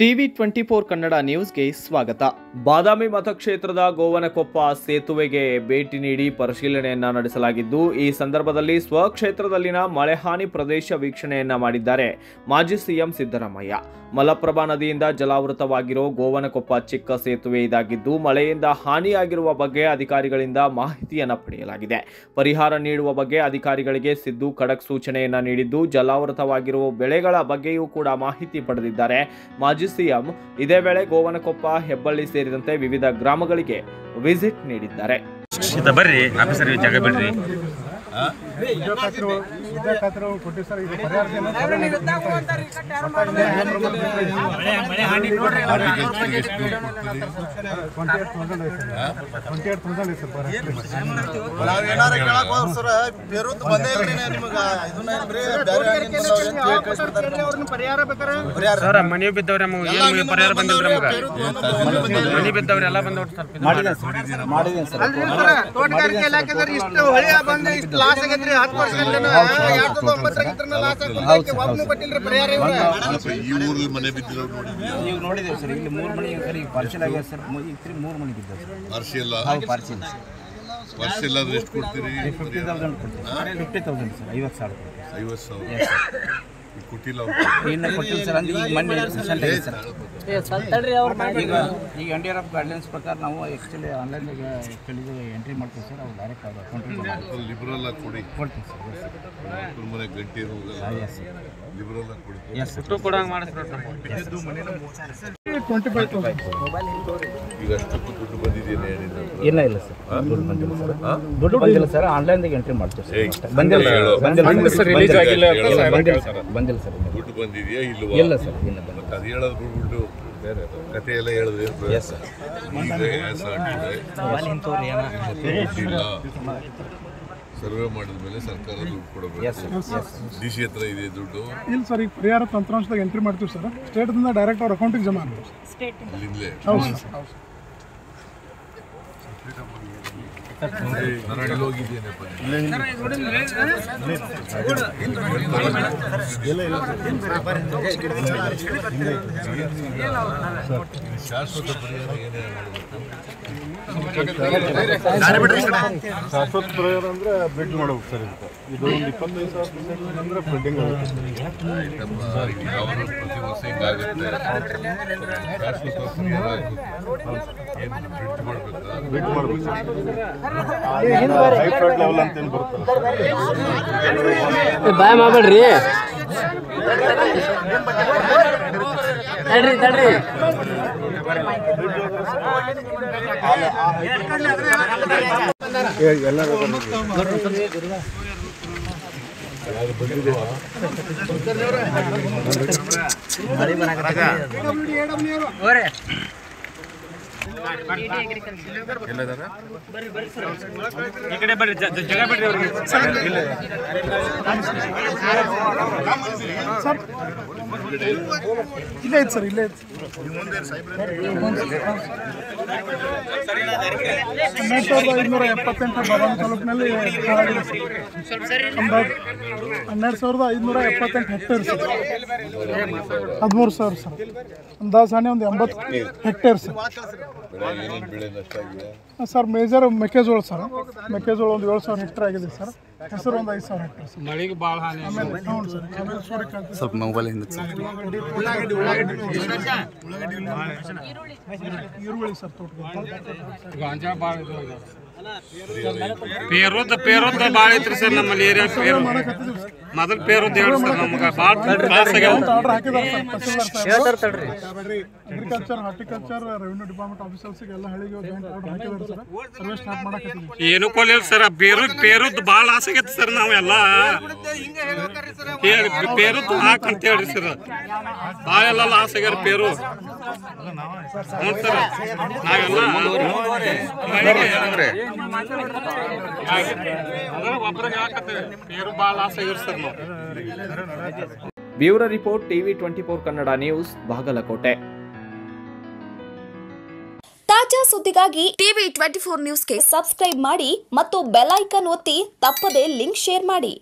TV twenty four Kannada ನ್ಯೂಸ್ಗೆ ಸ್ವಾಗತ. ಬಾದಾಮಿ ಮತಕ್ಷೇತ್ರದ ಗೋವನಕೊಪ್ಪ ಸೇತುವೆಗೆ ಭೇಟಿ ನೀಡಿ ಪರಿಶೀಲನೆಯನ್ನ ನಡೆಸಲಾಗಿದ್ದು, ಈ ಸಂದರ್ಭದಲ್ಲಿ ಸ್ವಕ್ಷೇತ್ರದಲ್ಲಿನ ಮಳೆಹಾನಿ ಪ್ರದೇಶ ವೀಕ್ಷಣೆಯನ್ನ ಮಾಡಿದ್ದಾರೆ ಮಾಜಿ ಸಿಎಂ ಸಿದ್ದರಾಮಯ್ಯ. ಮಲಪ್ರಭಾ ನದಿಯಿಂದ ಜಲಾವೃತವಾಗಿರೋ ಗೋವನಕೊಪ್ಪ ಚಿಕ್ಕ ಸೇತುವೆ ಇದಾಗಿದ್ದು, ಮಳೆಯಿಂದ ಹಾನಿಯಾಗಿರುವ ಬಗ್ಗೆ ಅಧಿಕಾರಿಗಳಿಂದ ಮಾಹಿತಿಯನ್ನ ಪಡೆಯಲಾಗಿದೆ. ಪರಿಹಾರ ನೀಡುವ ಬಗ್ಗೆ ಅಧಿಕಾರಿಗಳಿಗೆ ಸಿದ್ದು ಖಡಕ್ ಸೂಚನೆಯನ್ನ ನೀಡಿದ್ದು ಜಲಾವೃತವಾಗಿರುವ ಬೆಳೆಗಳ ಬಗ್ಗೆಯೂ ಕೂಡ ಮಾಹಿತಿ ಪಡೆದಿದ್ದಾರೆ ಮಾಜಿ ಸಿಎಂ ಇದೇ ವೇಳೆ ಗೋವನಕೊಪ್ಪ ಹೆಬ್ಬಳ್ಳಿ ಸೇರಿದಂತೆ ವಿವಿಧ ಗ್ರಾಮಗಳಿಗೆ ವಿಸಿಟ್ ನೀಡಿದ್ದಾರೆ. ಸರ್ ಸರ್ ಸರ್ ಸರ್ ಪರಿಹಾರ ನಾವ್ ಏನಾರ ಕೇಳಕ್ ಹೋದ್ರ ಸರ್ ಬಂದೇ ಇಲ್ರಿ ನಿಮಗ ಇದನ್ನ ಸರ್ ಮನೆ ಬಿದ್ದವ್ರ ಏನು ಪರಿಹಾರ ಬಂದಿಲ್ಲ ನಮ್ಗೆ ಮನೆ ಬಿದ್ದವ್ರ ಎಲ್ಲ ಬಂದವ್ರು ಸರ್ ತೋಟಗಾರಿಕೆ ಇಲಾಖೆದವ್ರು ಇಷ್ಟು ಹೊಳೆ ಬಂದು ಇಷ್ಟು ಲಾಸ್ ಆಗೈತ್ರಿ ಈ ಊರಲ್ಲಿ ಮನೆ ಬಿದ್ದಿರೋ ನೋಡಿ. ನೀವು ನೋಡಿದ್ದೇವೆ ಸರ್ ಇಲ್ಲಿ ಮೂರು ಮನೆ ಸರ್ ಈಗ ಪಾರ್ಸಲ್ ಆಗ್ಯಾವ ಸರ್. ಈಗ ತ್ರೀ ಮೂರು ಮನೆ ಬಿದ್ದಾವೆ ಸರ್. ಪಾರ್ಸಿಲ್ಲ ಹೌದು ಪಾರ್ಸಲ್ ಪಾರ್ಸಿಲ್ ಎಷ್ಟು ಕೊಡ್ತೀರಿ? ಫಿಫ್ಟಿ ತೌಸಂಡ್ ಕೊಡ್ತೀವಿ. ಫಿಫ್ಟಿ ತೌಸಂಡ್ ಸರ್ ಐವತ್ತು ಸಾವಿರ ಐವತ್ತು ಸಾವಿರ. ಕೊಟ್ಟಿಲ್ಲ ಸರ್ ಅಂದ್ರೆ ಈಗ ಮೊನ್ನೆ ರೀಸೆಂಟ್ ಸರ್. ಈಗ ಈಗ ಎನ್ ಗೈಡ್ಲೈನ್ಸ್ ಪ್ರಕಾರ ನಾವು ಆ್ಯಕ್ಚುಲಿ ಆನ್ಲೈನ್ದಾಗ ಆ್ಯಕ್ಚುಲಿ ಎಂಟ್ರಿ ಮಾಡ್ತೀವಿ ಸರ್ ಅವ್ರು ಡೈರೆಕ್ಟ್ ಆಗಿ ಲಿಬರಲ್ ಆಗಿ ಕೊಡಿ. ಕೊಡ್ತೀವಿ ಸರ್ ಮನೆ ಗಂಟೆ ಹೋಗಲ್ಲ ಎಸ್ ಲಿಬರಲ್ ಆಗಿ ಕೊಡಿ. ಕೊಟ್ಟು ಕೊಡಂಗ್ ಮಾಡಿಸ್ಬಿಟ್ರು ಟ್ವೆಂಟಿ ಫೈವ್ ತೌಸಂಡ್ ದುಡ್ಡು ಇಲ್ಲ ಇಲ್ಲ ಸರ್ ದುಡ್ಡು ಬಂದಿಲ್ಲ ಸರ್. ದುಡ್ಡು ಬಂದಿಲ್ಲ ಸರ್ ಆನ್ಲೈನ್ದಾಗ ಎಂಟ್ರಿ ಮಾಡ್ತೀವಿ ಸರ್ ಬಂದಿಲ್ಲ ಸರ್ ಬಂದಿಲ್ಲ ಬಂದಿಲ್ಲ ಸರ್, release ಆಗಿಲ್ಲ ಸರ್ ಬಂದಿಲ್ಲ ಸರ್. ಬಂದಿಲ್ಲ ಸರ್. ದುಡ್ಡು ಬಂದಿದೆಯಾ ಇಲ್ವಾ? ಇಲ್ಲ ಸರ್ ಇಲ್ಲ ಬಂದಿಲ್ಲ ಅದು ಹೇಳೋದು ಎಸ್ ಸರ್ ಕತೆ ಎಲ್ಲ ಹೇಳಿದ್ರೆ ಈಗ ಯಾಸ ಆಗಿದೆ. ಮತ್ತೆ ದುಡ್ಡಿಲ್ಲ ಸರ್ವೆ ಮಾಡಿದ ಮೇಲೆ ಸರ್ಕಾರ ದುಡ್ಡು ಕೊಡಬೇಕು. ಡಿ ಸಿ ಹತ್ರ ಇದೆ ದುಡ್ಡು. ಇಲ್ಲ ಸರ್ ಈಗ ಪರಿಹಾರ ತಂತ್ರಾಂಶದಾಗ ಎಂಟ್ರಿ ಮಾಡ್ತೀವಿ ಸರ್. ಸ್ಟೇಟ್ದಿಂದ ಡೈರೆಕ್ಟ್ ಅವ್ರ ಅಕೌಂಟಿಗೆ ಜಮಾ ಮಾಡ್ತೀವಿ ಅಲ್ಲಿಂದಲೇ ಹೌದು ಸರ್ ಹೌದು ನಾನು ಎಲ್ಲಿ ಹೋಗಿದ್ದೇನೆಪ್ಪ ಶಾಶ್ವತ ಪರಿಹಾರ ಅಂದ್ರೆ ಬಿಡ್ ಮಾಡ್ಬೇಕು ಸರ್ ಇದು ಒಂದು ಇಪ್ಪತ್ತೈದು ಸಾವಿರ ಅಂದ್ರೆ ಬಿಲ್ಡಿಂಗ್ ಪ್ರತಿ ವರ್ಷ ಮಾಡ್ಬೇಕಾ ಬಿಡ್ ಹೈ ಹೈಫ್ರೆಡ್ ಲೆವೆಲ್ ಅಂತ ಏನು ಬರುತ್ತೆ ಬಾಯ್ ಮಾಡಬೇಡ್ರಿ ತಡ್ರಿ ತಡ್ರಿ ಈ ಕಡೆ ಬರ್ರಿ ಜ- ಜ- ಜಾಗ ಬಿಡ್ರಿ ಅವ್ರಿಗೆ ಇಲ್ಲೇ ಐತೆ ಸರ್ ಇಲ್ಲೇ ಐತೆ ಹನ್ನೆರಡು ಸಾವಿರದ ಐದುನೂರ ಎಪ್ಪತ್ತೆಂಟು ಬಾದಾಮಿ ತಾಲೂಕಿನಲ್ಲಿ ಸರ್. ಅಂದಾಜು ಹನ್ನೆರಡು ಸಾವಿರದ ಐದುನೂರ ಎಪ್ಪತ್ತೆಂಟು ಹೆಕ್ಟೇರ್ ಸರ್. ಹದಿಮೂರು ಸಾವಿರ ಸರ್. ಅಂದಾಜು ಹಾನಿ ಒಂದು ಎಂಬತ್ತು ಹೆಕ್ಟೇರ್ ಸರ್. ಸರ್ ಮೇಜರ್ ಮೆಕ್ಕೆಜೋಳ ಸರ್. ಮೆಕ್ಕೆಜೋಳ ಒಂದು ಏಳು ಸಾವಿರ ಹೆಕ್ಟೇರ್ ಆಗಿದೆ ಸರ್. ಹೆಸರು ಒಂದು ಐದು ಸಾವಿರ ಹೆಕ್ಟೇರ್ ಸರ್. ಮಳೆಗೆ ಭಾಳ ಹಾನಿ ಆಮೇಲೆ ಹ್ಞೂ ಸರ್. ಆಮೇಲೆ ಸೂರ್ಯಕಾಂತಿ ಸ್ವಲ್ಪ ಮೊಬೈಲ್ ಹಿಂದೆ ಗಾಂಜಾ ಭಾಳ ಪೇರುದ್ದ ಬಾಳ ಭಾಳ ಐತ್ರಿ ಸರ್ ನಮ್ಮಲ್ಲಿ ಏರಿಯಾ ಪೇರು. ಮೊದಲು ಪೇರುದ್ದ ಹೇಳಿ ಸರ್ ನಮ್ಗೆ. ಭಾಳ ತ್ರಾಸ ಅಗ್ರಿಕಲ್ಚರ್ ಹಾರ್ಟಿಕಲ್ಚರ್ ರೆವಿನ್ಯೂ ಡಿಪಾರ್ಟ್ಮೆಂಟ್ ಆಫೀಸರ್ಸ್ಗೆ ಎಲ್ಲ ಸರ್ವೆ ಸ್ಟಾರ್ಟ್ ಏನು ಕೊಲ್ಲ ಸರ್ ಬೇರು ಪೇರುದ್ ಭಾಳ ಆಸೆ ಆಗೈತೆ ಸರ್ ನಾವೆಲ್ಲ ಹೇಳಿ ಪೇರುದ್ ಹಾಕಂತ ಹೇಳ್ರಿ ಸರ್. ಭಾಳ ಎಲ್ಲ ಲಾಸ್ ಆಗ್ಯಾರ ಪೇರು. Bureau report, TV twenty four Kannada news, Bagalkote. ತಾಜಾ ಸುದ್ದಿಗಾಗಿ ಟಿವಿ ಟ್ವೆಂಟಿ ಫೋರ್ ನ್ಯೂಸ್ಗೆ ಸಬ್ಸ್ಕ್ರೈಬ್ ಮಾಡಿ ಮತ್ತು ಬೆಲ್ ಐಕನ್ ಒತ್ತಿ ತಪ್ಪದೇ ಲಿಂಕ್ ಶೇರ್ ಮಾಡಿ.